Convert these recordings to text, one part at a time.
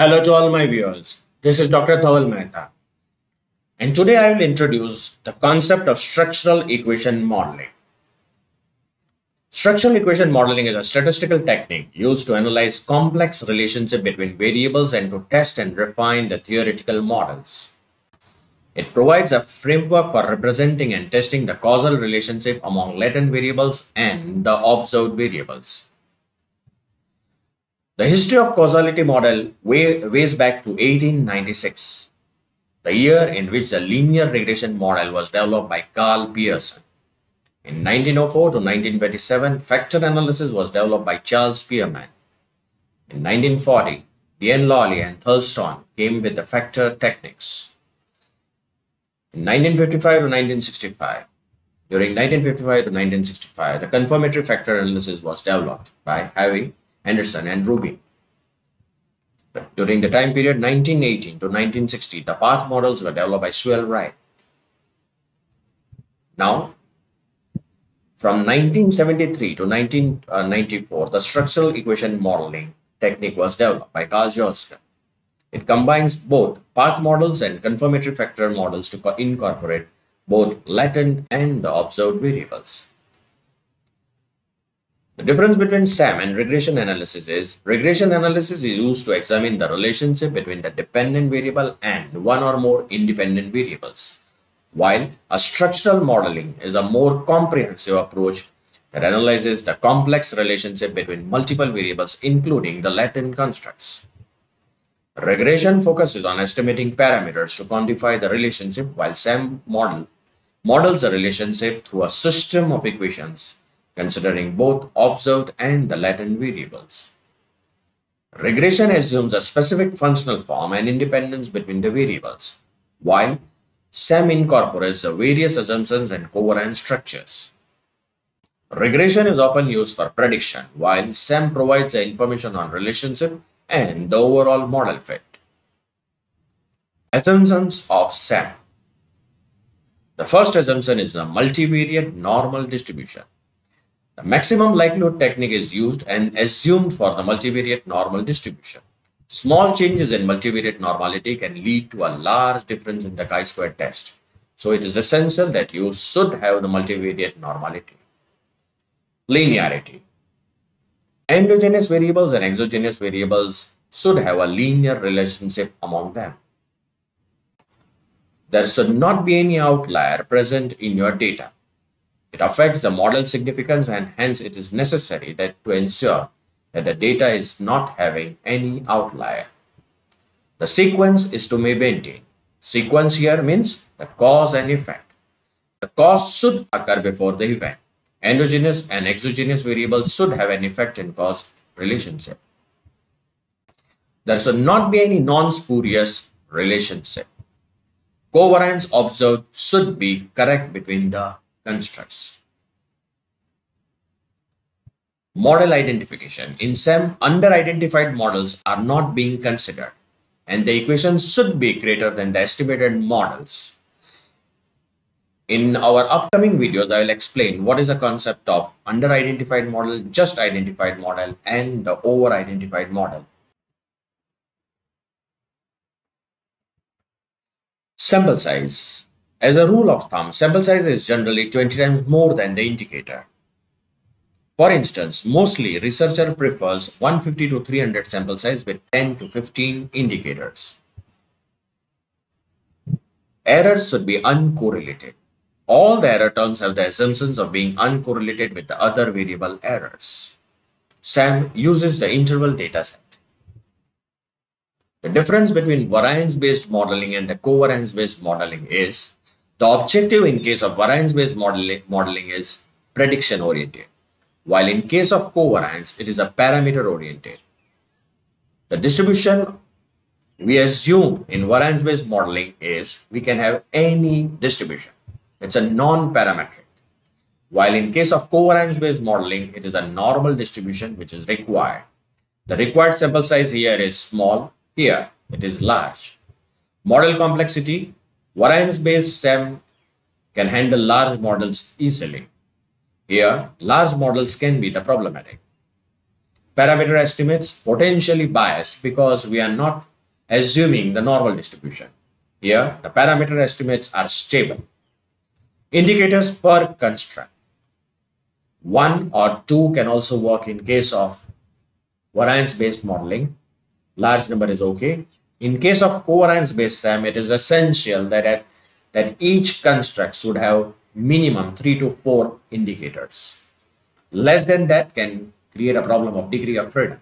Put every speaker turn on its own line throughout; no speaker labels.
Hello to all my viewers. This is Dr. Dhaval Maheta. And today I will introduce the concept of structural equation modeling. Structural equation modeling is a statistical technique used to analyze complex relationship between variables and to test and refine the theoretical models. It provides a framework for representing and testing the causal relationship among latent variables and the observed variables. The history of causality model weighs back to 1896, the year in which the linear regression model was developed by Karl Pearson. In 1904 to 1927, factor analysis was developed by Charles Spearman. In 1940, Ian Lawley and Thurstone came with the factor techniques. In 1955 to 1965, during 1955 to 1965, the confirmatory factor analysis was developed by Harvey Anderson and Rubin. During the time period 1918 to 1960, the path models were developed by Sewall Wright. Now, from 1973 to 1994, uh, the structural equation modeling technique was developed by Carl Joosten. It combines both path models and confirmatory factor models to incorporate both latent and the observed variables. The difference between SEM and regression analysis is regression analysis is used to examine the relationship between the dependent variable and one or more independent variables, while a structural modeling is a more comprehensive approach that analyzes the complex relationship between multiple variables including the latent constructs. Regression focuses on estimating parameters to quantify the relationship while SEM model models the relationship through a system of equations considering both observed and the latent variables. Regression assumes a specific functional form and independence between the variables, while SEM incorporates the various assumptions and covariance structures. Regression is often used for prediction, while SEM provides the information on relationship and the overall model fit. Assumptions of SEM The first assumption is the multivariate normal distribution. The maximum likelihood technique is used and assumed for the multivariate normal distribution. Small changes in multivariate normality can lead to a large difference in the chi-square test. So it is essential that you should have the multivariate normality. Linearity. Endogenous variables and exogenous variables should have a linear relationship among them. There should not be any outlier present in your data. It affects the model significance and hence it is necessary that to ensure that the data is not having any outlier. The sequence is to be maintained. Sequence here means the cause and effect. The cause should occur before the event. Endogenous and exogenous variables should have an effect and cause relationship. There should not be any non-spurious relationship. Covariance observed should be correct between the constructs. Model identification. In SEM, under-identified models are not being considered and the equations should be greater than the estimated models. In our upcoming videos, I will explain what is the concept of under-identified model, just identified model, and the over-identified model. Sample size. As a rule of thumb, sample size is generally 20 times more than the indicator. For instance, mostly researcher prefers 150 to 300 sample size with 10 to 15 indicators. Errors should be uncorrelated. All the error terms have the assumptions of being uncorrelated with the other variable errors. SEM uses the interval dataset. The difference between variance-based modeling and the covariance-based modeling is the objective in case of variance-based modeling, modeling is prediction-oriented, while in case of covariance, it is a parameter-oriented. The distribution we assume in variance-based modeling is we can have any distribution. It's a non-parametric. While in case of covariance-based modeling, it is a normal distribution which is required. The required sample size here is small, here it is large. Model complexity Variance-based SEM can handle large models easily. Here, large models can be the problematic. parameter estimates potentially biased because we are not assuming the normal distribution. Here, the parameter estimates are stable. Indicators per construct. One or two can also work in case of variance-based modeling. Large number is okay. In case of covariance-based SEM, it is essential that, at, that each construct should have minimum 3 to 4 indicators. Less than that can create a problem of degree of freedom.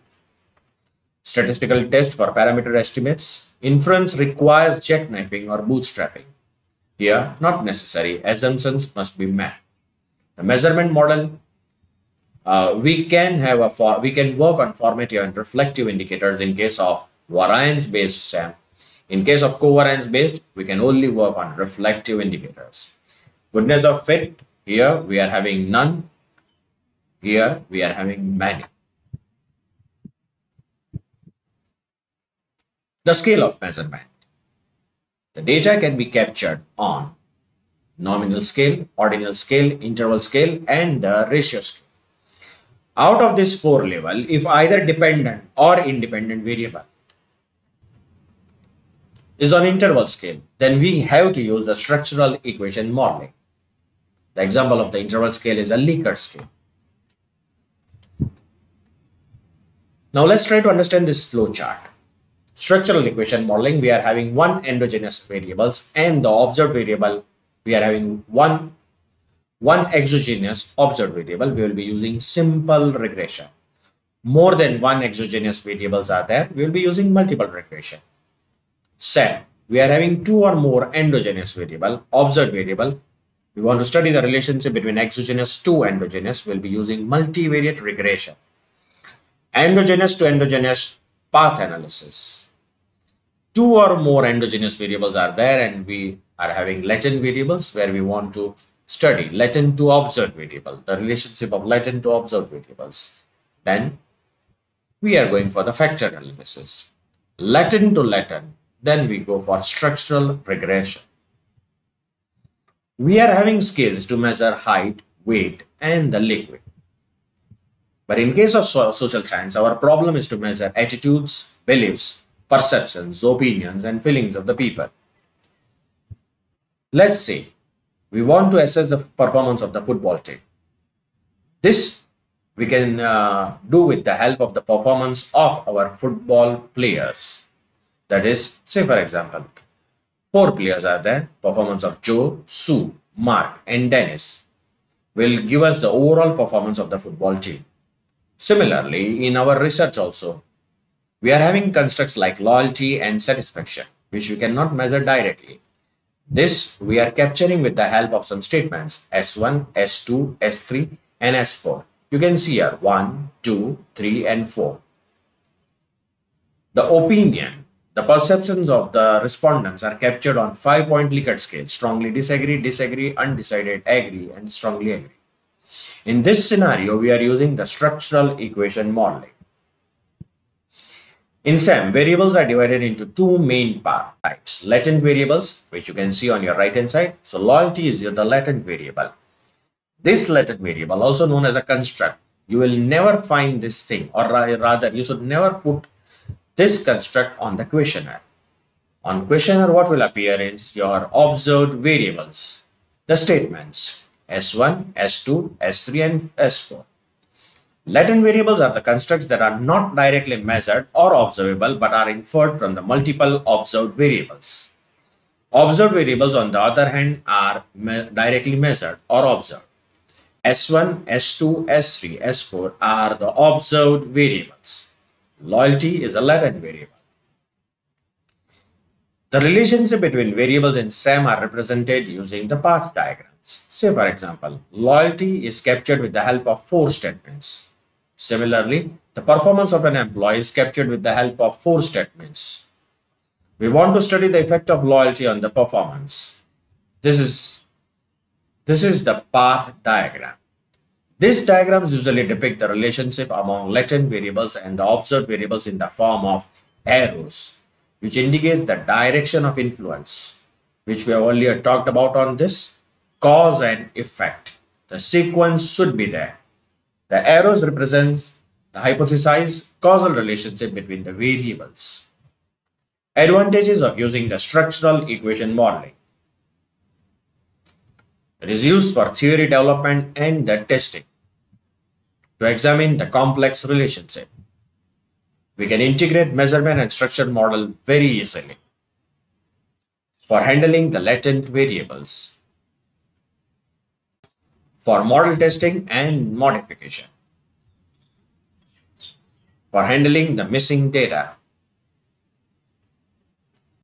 Statistical test for parameter estimates. Inference requires jackknifing or bootstrapping. Here, not necessary. Assumptions must be met. The measurement model uh, we can have a we can work on formative and reflective indicators in case of variance based SEM. In case of covariance based, we can only work on reflective indicators. Goodness of fit, here we are having none, here we are having many. The scale of measurement. The data can be captured on nominal scale, ordinal scale, interval scale, and the ratio scale. Out of this four level, if either dependent or independent variable is on interval scale, then we have to use the structural equation modeling. The example of the interval scale is a Likert scale. Now let's try to understand this flow chart. Structural equation modeling, we are having one endogenous variables and the observed variable, we are having one one exogenous observed variable, we will be using simple regression. More than one exogenous variables are there, we will be using multiple regression. SEM, we are having two or more endogenous variable, observed variable. We want to study the relationship between exogenous to endogenous, we will be using multivariate regression. Endogenous to endogenous path analysis. Two or more endogenous variables are there and we are having latent variables where we want to study latent to observed variable, the relationship of latent to observed variables. Then we are going for the factor analysis. Latent to latent, then we go for structural regression. We are having scales to measure height, weight, and the liquid. But in case of social science, our problem is to measure attitudes, beliefs, perceptions, opinions, and feelings of the people. Let's say we want to assess the performance of the football team. This we can uh, do with the help of the performance of our football players. That is, say for example, four players are there, performance of Joe, Sue, Mark and Dennis will give us the overall performance of the football team. Similarly, in our research also, we are having constructs like loyalty and satisfaction, which we cannot measure directly. This we are capturing with the help of some statements S1, S2, S3 and S4. You can see here 1, 2, 3 and 4. The opinion, the perceptions of the respondents are captured on 5-point Likert scale. Strongly disagree, disagree, undecided, agree and strongly agree. In this scenario, we are using the structural equation modeling. In SEM, variables are divided into two main types. Latent variables, which you can see on your right hand side. So loyalty is the latent variable. This latent variable, also known as a construct, you will never find this thing or rather you should never put this construct on the questionnaire. On questionnaire, what will appear is your observed variables, the statements S1, S2, S3 and S4. Latent variables are the constructs that are not directly measured or observable but are inferred from the multiple observed variables. Observed variables on the other hand are me directly measured or observed. S1, S2, S3, S4 are the observed variables. Loyalty is a latent variable. The relationship between variables in SEM are represented using the path diagrams. Say for example, loyalty is captured with the help of four statements. Similarly, the performance of an employee is captured with the help of four statements. We want to study the effect of loyalty on the performance. This is, this is the path diagram. These diagrams usually depict the relationship among latent variables and the observed variables in the form of arrows, which indicates the direction of influence, which we have earlier talked about on this, cause and effect. The sequence should be there. The arrows represents the hypothesized causal relationship between the variables. Advantages of using the structural equation modeling. It is used for theory development and the testing to examine the complex relationship. We can integrate measurement and structured model very easily for handling the latent variables, for model testing and modification, for handling the missing data,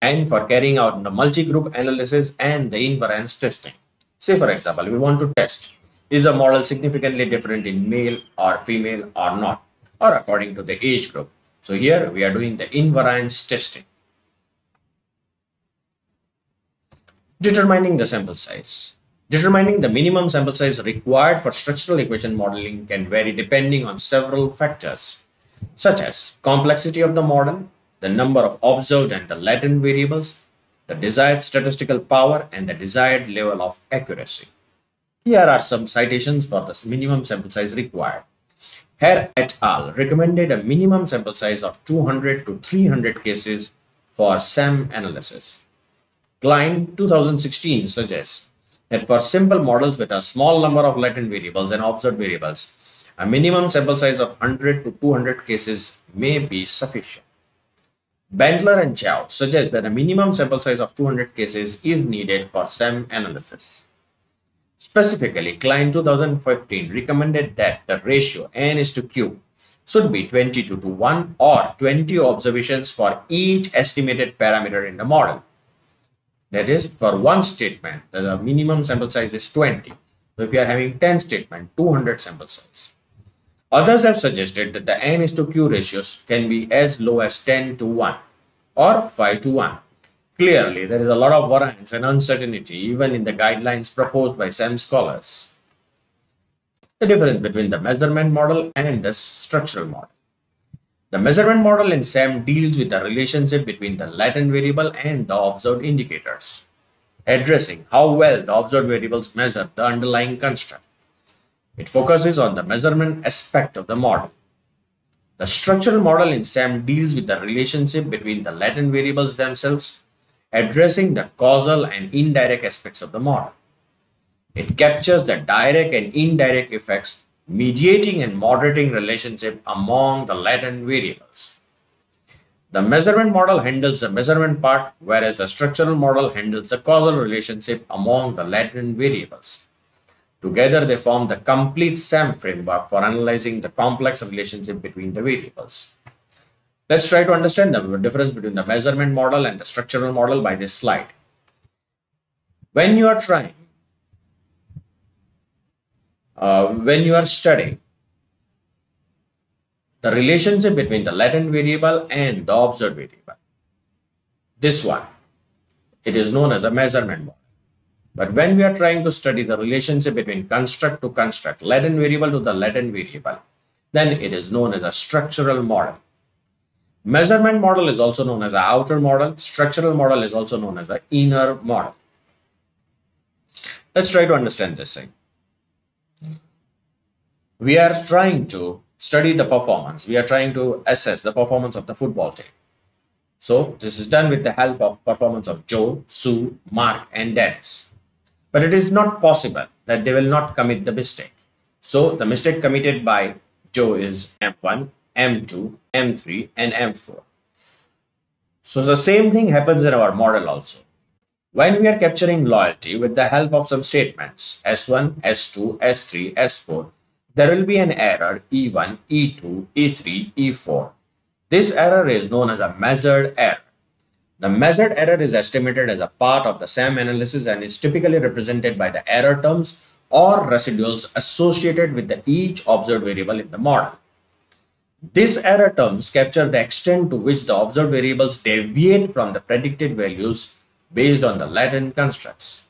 and for carrying out the multi-group analysis and the invariance testing. Say for example, we want to test is a model significantly different in male or female or not or according to the age group. So here we are doing the invariance testing. Determining the sample size. Determining the minimum sample size required for structural equation modeling can vary depending on several factors such as complexity of the model, the number of observed and the latent variables, the desired statistical power and the desired level of accuracy. Here are some citations for the minimum sample size required. Hair et al. recommended a minimum sample size of 200 to 300 cases for SEM analysis. Kline 2016 suggests that for simple models with a small number of latent variables and observed variables, a minimum sample size of 100 to 200 cases may be sufficient. Bentler and Chou suggest that a minimum sample size of 200 cases is needed for SEM analysis. Specifically, Kline 2015 recommended that the ratio n is to q should be 22 to 1 or 20 observations for each estimated parameter in the model. That is, for one statement, the minimum sample size is 20. So if you are having 10 statement, 200 sample size. Others have suggested that the n is to q ratios can be as low as 10 to 1 or 5 to 1. Clearly, there is a lot of variance and uncertainty even in the guidelines proposed by SEM scholars. The difference between the measurement model and the structural model. The measurement model in SEM deals with the relationship between the latent variable and the observed indicators, addressing how well the observed variables measure the underlying construct. It focuses on the measurement aspect of the model. The structural model in SEM deals with the relationship between the latent variables themselves addressing the causal and indirect aspects of the model. It captures the direct and indirect effects, mediating and moderating relationship among the latent variables. The measurement model handles the measurement part, whereas the structural model handles the causal relationship among the latent variables. Together, they form the complete SEM framework for analyzing the complex relationship between the variables. Let's try to understand the difference between the measurement model and the structural model by this slide. When you are trying, uh, when you are studying the relationship between the latent variable and the observed variable, this one, it is known as a measurement model. But when we are trying to study the relationship between construct to construct, latent variable to the latent variable, then it is known as a structural model. Measurement model is also known as an outer model. Structural model is also known as an inner model. Let's try to understand this thing. We are trying to study the performance. We are trying to assess the performance of the football team. So this is done with the help of performance of Joe, Sue, Mark and Dennis. But it is not possible that they will not commit the mistake. So the mistake committed by Joe is M1 M2, M3 and M4. So the same thing happens in our model also. When we are capturing loyalty with the help of some statements S1, S2, S3, S4, there will be an error E1, E2, E3, E4. This error is known as a measured error. The measured error is estimated as a part of the SEM analysis and is typically represented by the error terms or residuals associated with each observed variable in the model. These error terms capture the extent to which the observed variables deviate from the predicted values based on the latent constructs.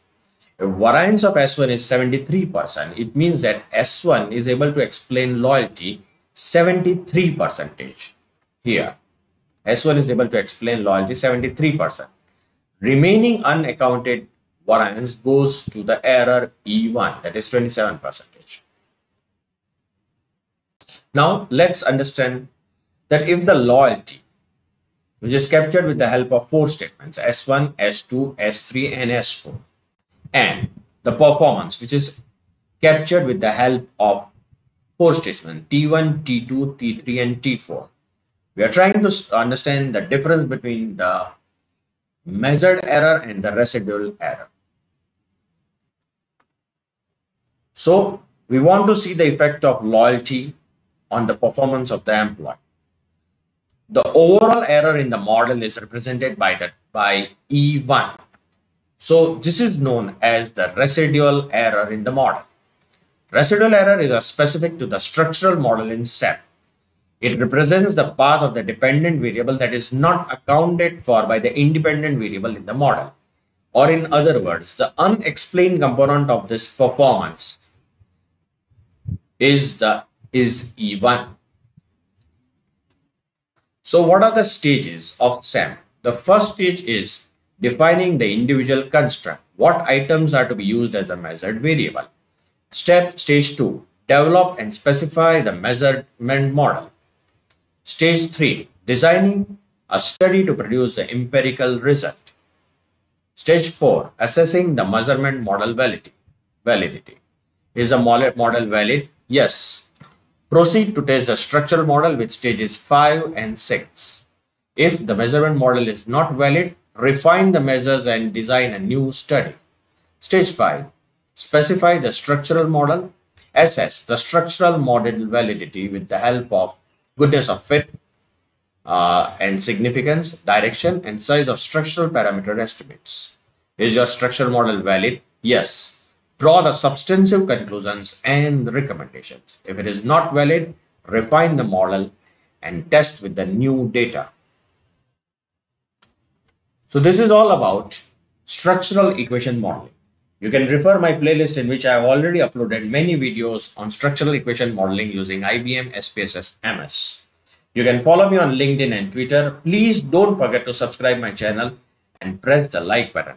If variance of S1 is 73%, it means that S1 is able to explain loyalty 73 percentage. Here, S1 is able to explain loyalty 73%. Remaining unaccounted variance goes to the error E1, that is 27 percentage. Now let's understand that if the loyalty, which is captured with the help of four statements, S1, S2, S3 and S4, and the performance, which is captured with the help of four statements, T1, T2, T3 and T4. We are trying to understand the difference between the measured error and the residual error. So we want to see the effect of loyalty on the performance of the employee. The overall error in the model is represented by the by E1. So this is known as the residual error in the model. Residual error is specific to the structural model in SEM. It represents the path of the dependent variable that is not accounted for by the independent variable in the model. Or in other words, the unexplained component of this performance is the is E1. So what are the stages of SEM? The first stage is defining the individual construct. What items are to be used as a measured variable? Step stage 2. Develop and specify the measurement model. Stage 3. Designing a study to produce the empirical result. Stage 4. Assessing the measurement model validity. validity. Is the model valid? Yes. Proceed to test the structural model with stages 5 and 6. If the measurement model is not valid, refine the measures and design a new study. Stage 5. Specify the structural model. Assess the structural model validity with the help of goodness of fit uh, and significance, direction, and size of structural parameter estimates. Is your structural model valid? Yes. Draw the substantive conclusions and recommendations. If it is not valid, refine the model and test with the new data. So this is all about structural equation modeling. You can refer my playlist in which I have already uploaded many videos on structural equation modeling using IBM SPSS AMOS. You can follow me on LinkedIn and Twitter. Please don't forget to subscribe my channel and press the like button.